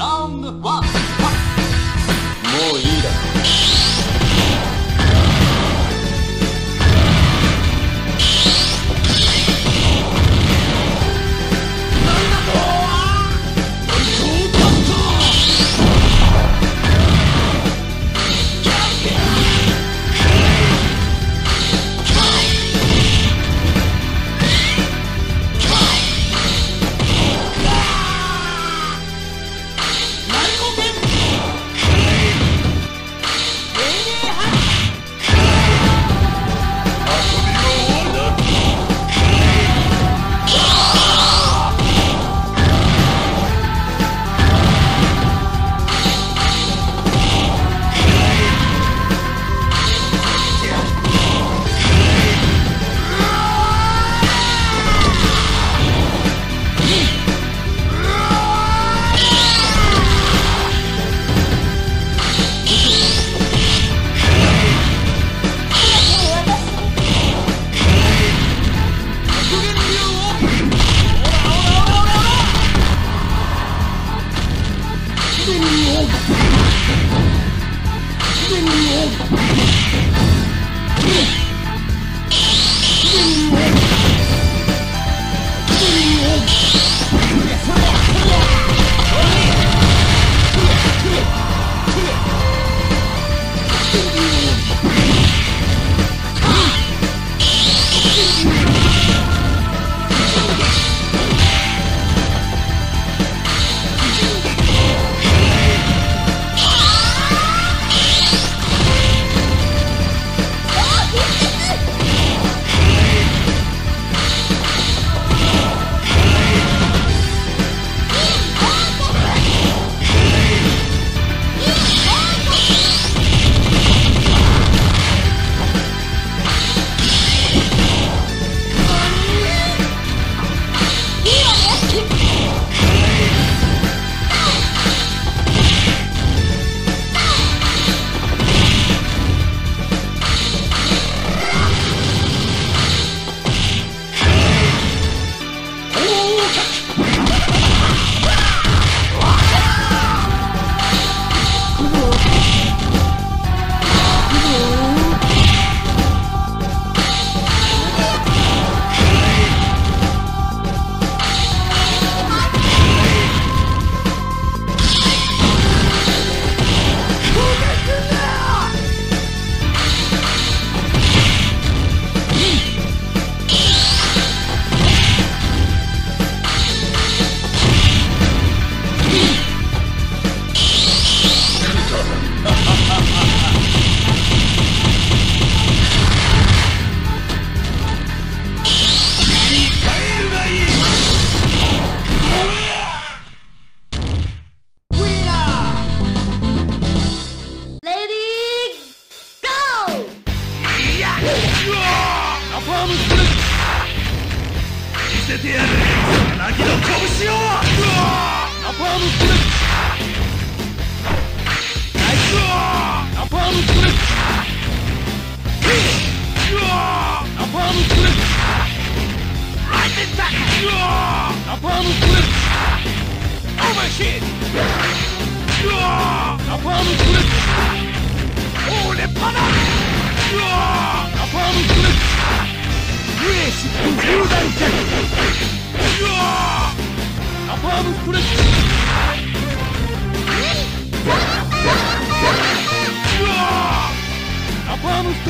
ラウンドワンもういいだろ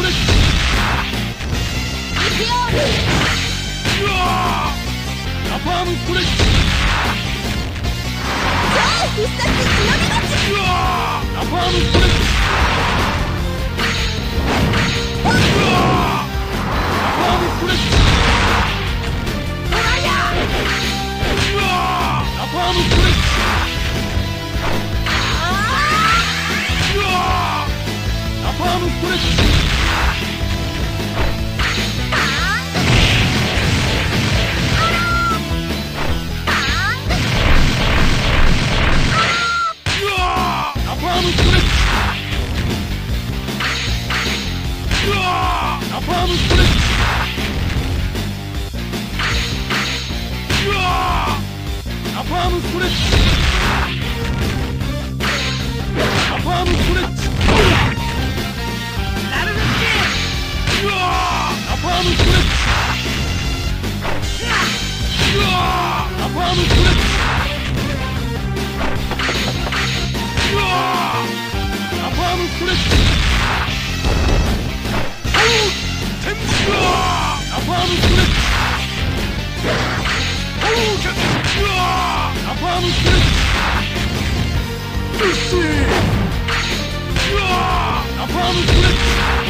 こパームコレッレッーパームストレッチアパームストレッチ I promise you!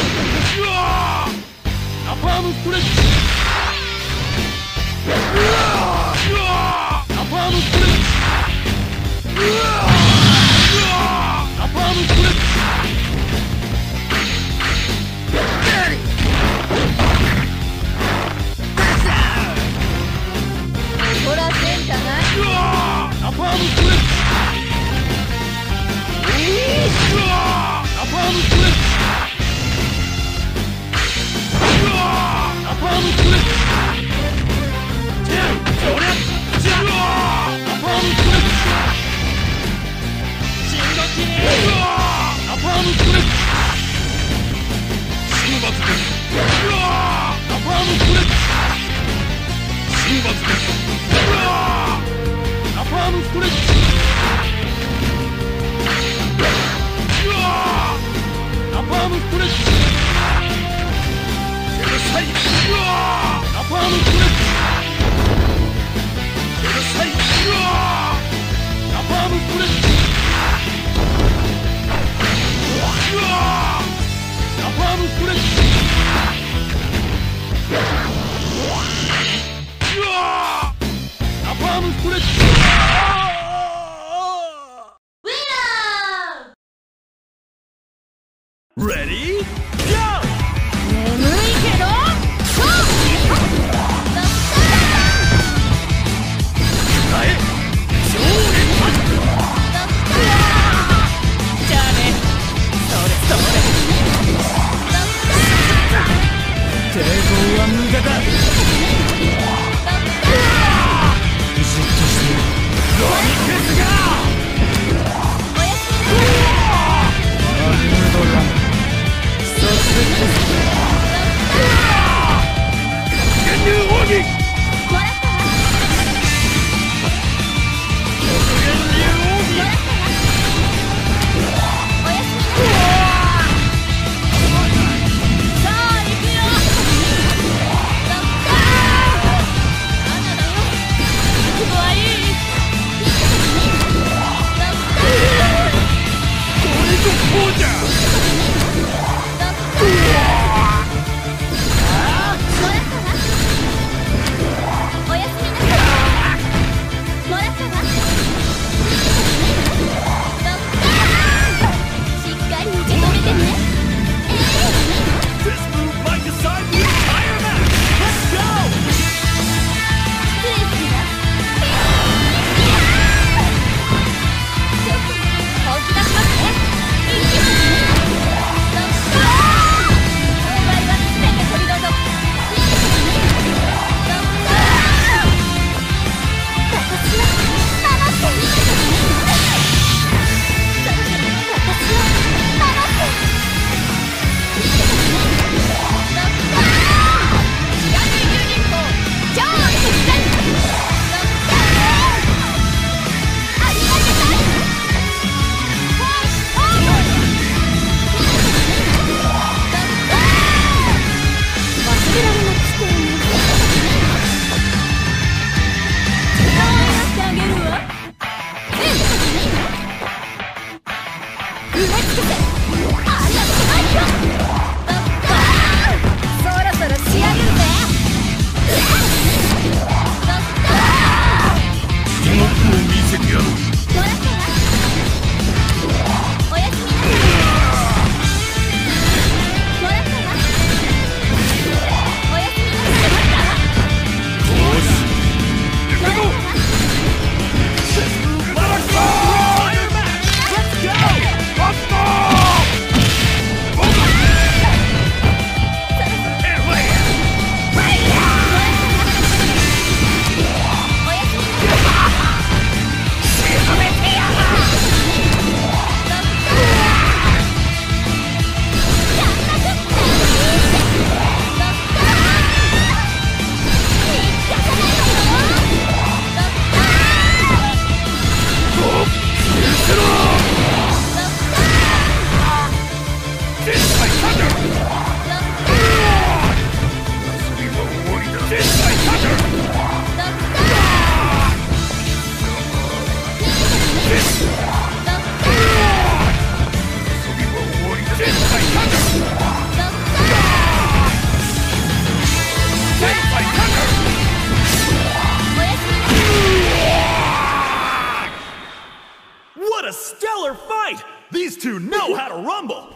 わーナパームストレッチ。りパームストレッチうわ a stellar fight! These two know how to rumble!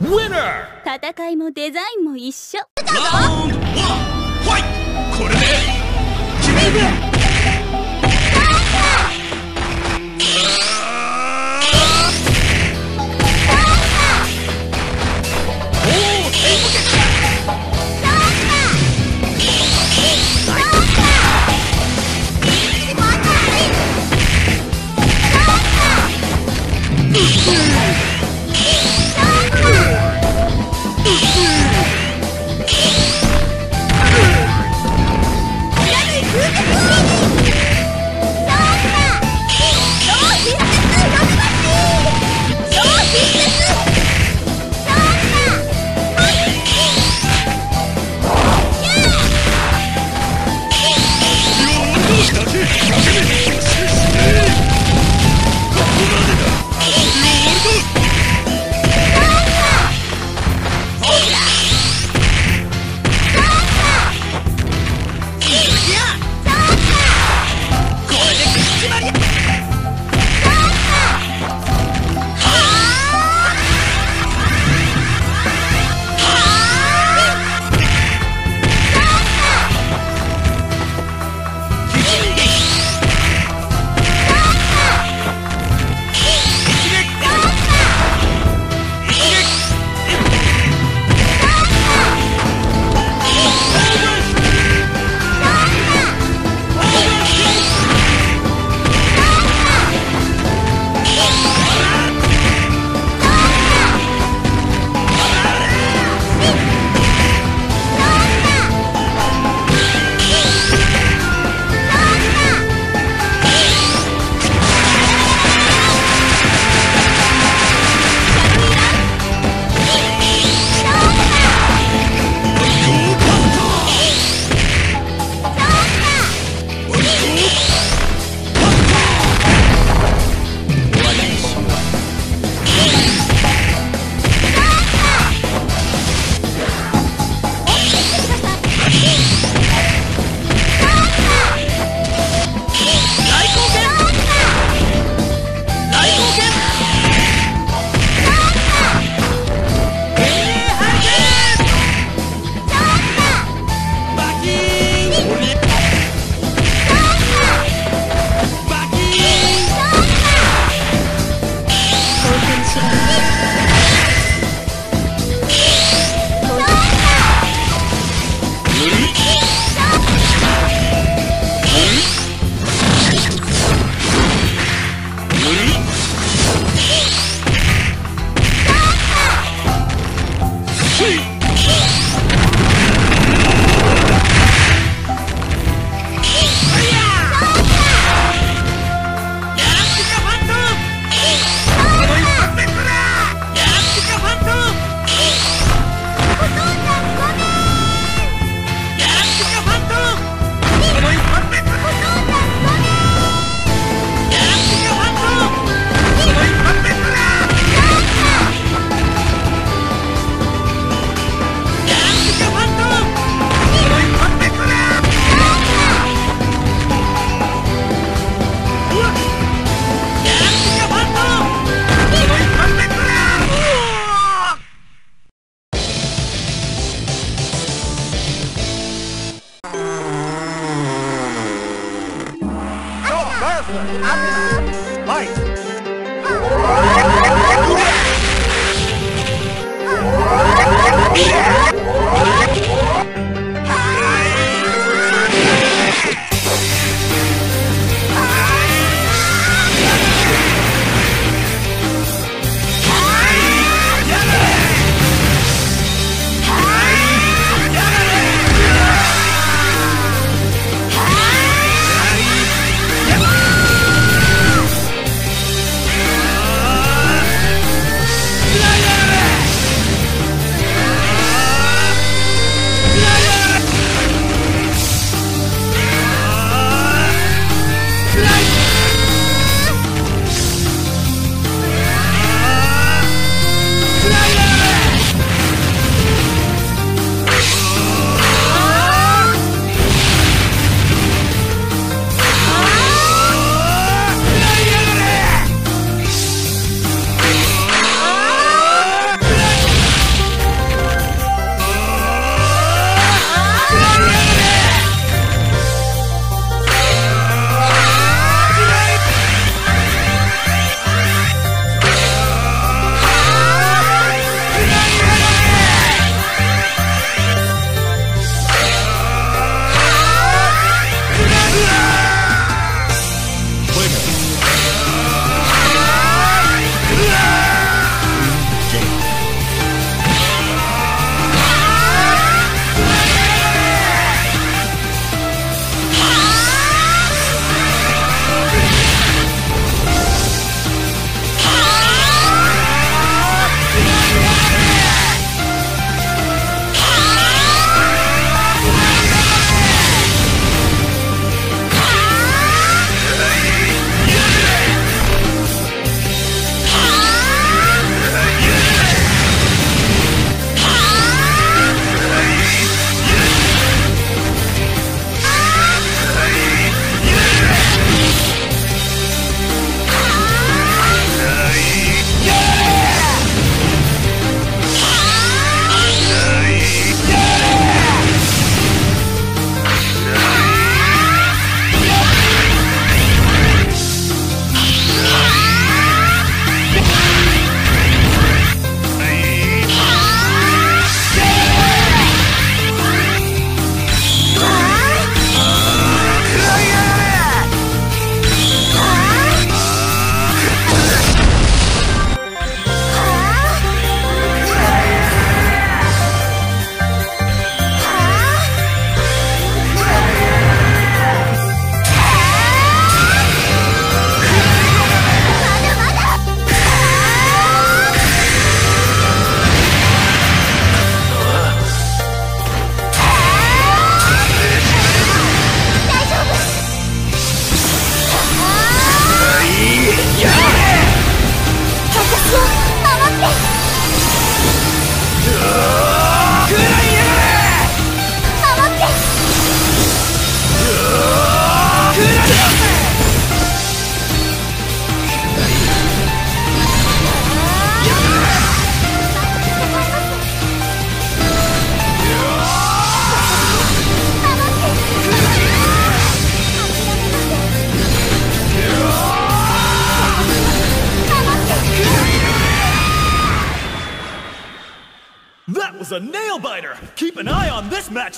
Winner! 戦いもデザインも一緒 see.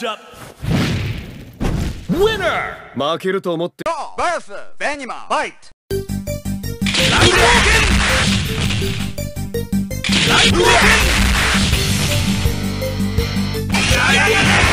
matchup. Winner! 負けると思って。Versus Venima Fight! Lightwalking! Lightwalking! Lightwalking!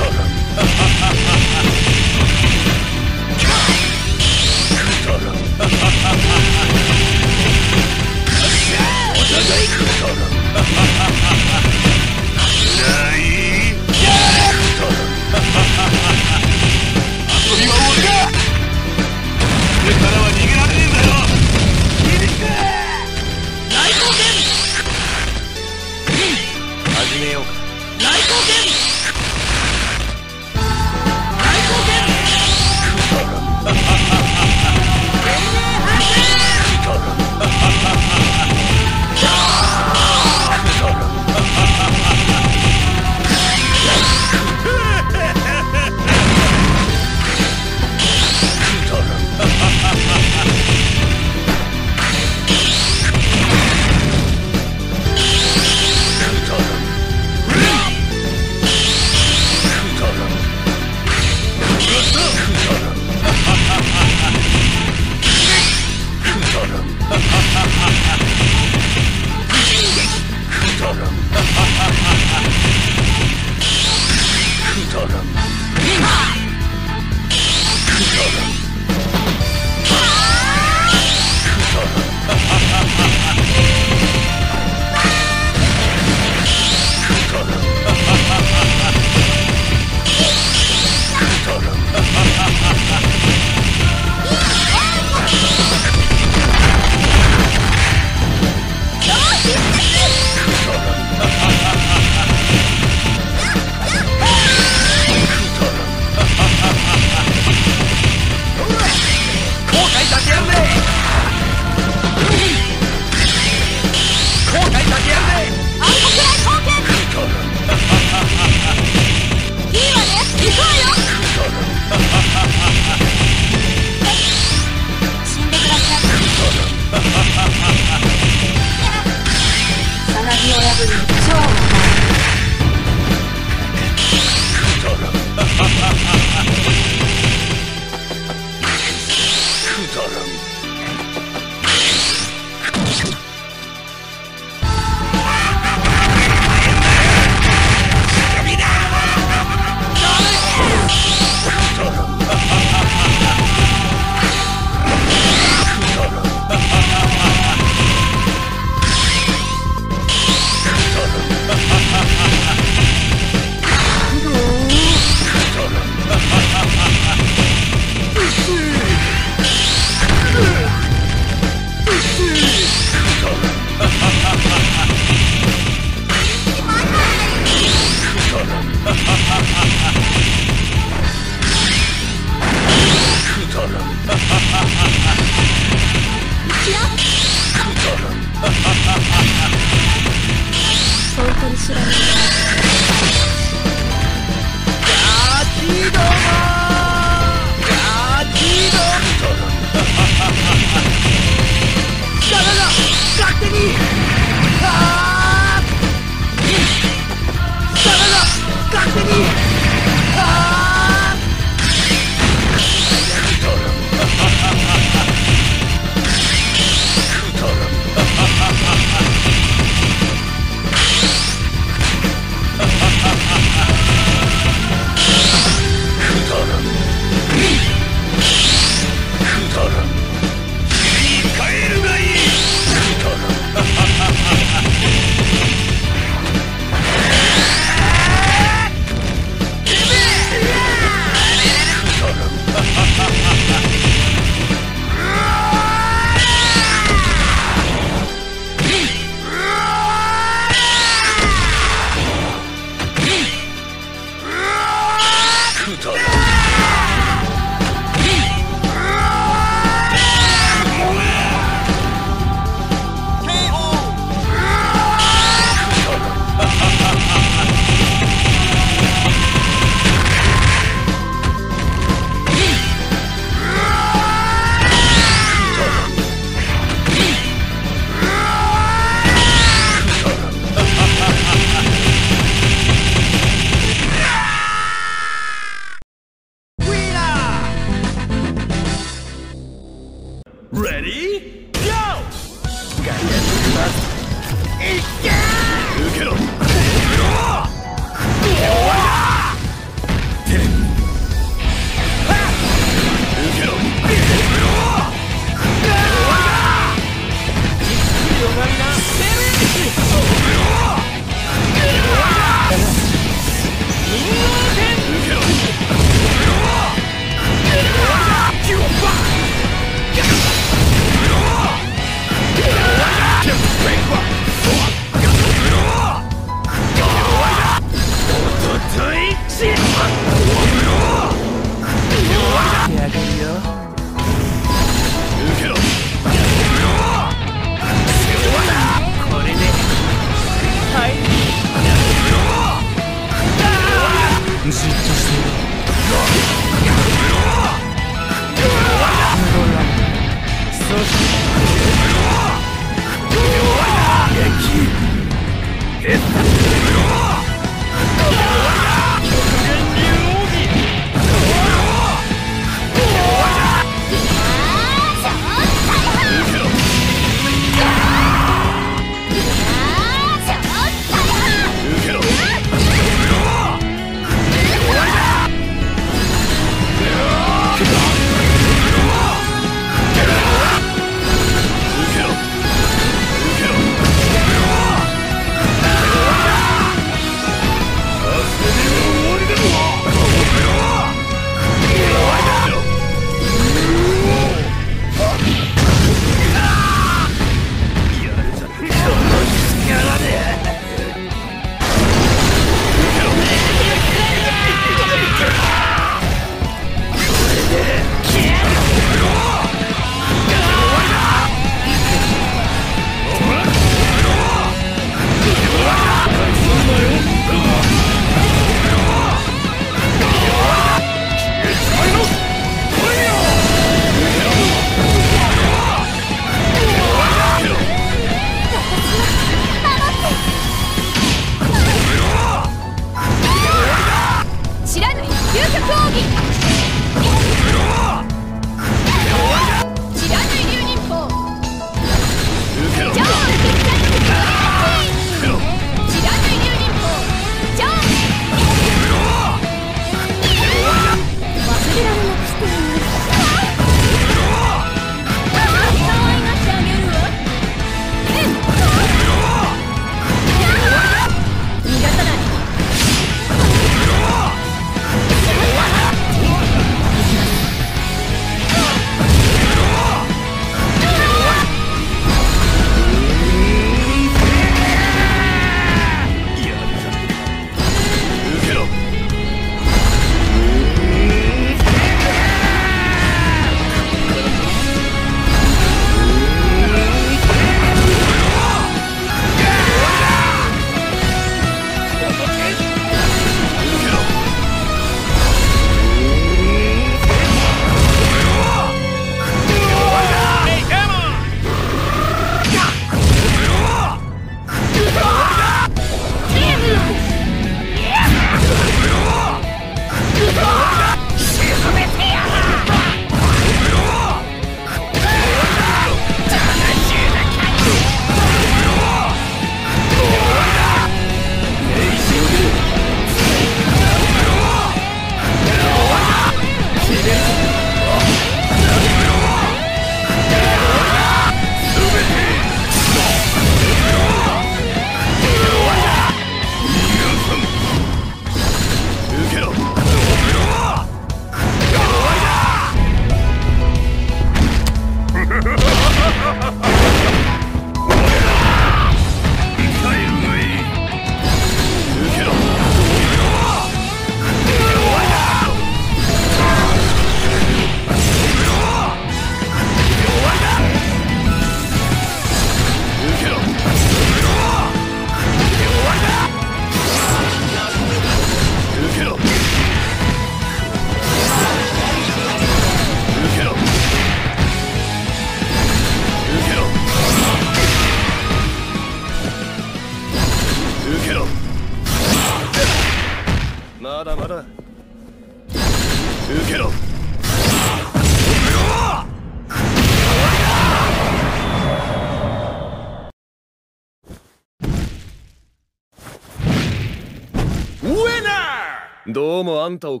当斗。